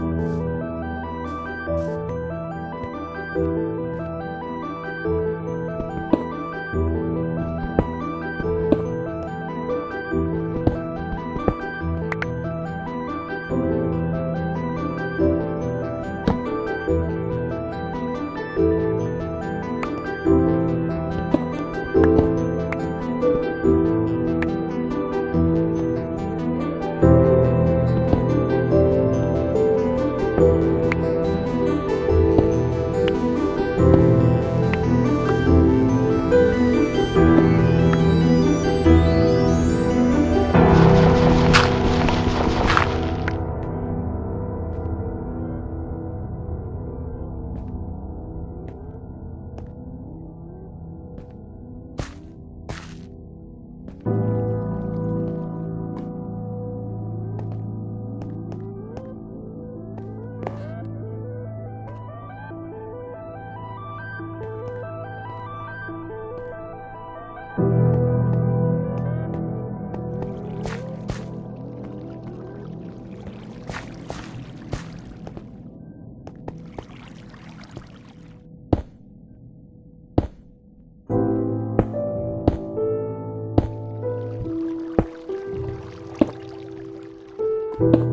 Bye. You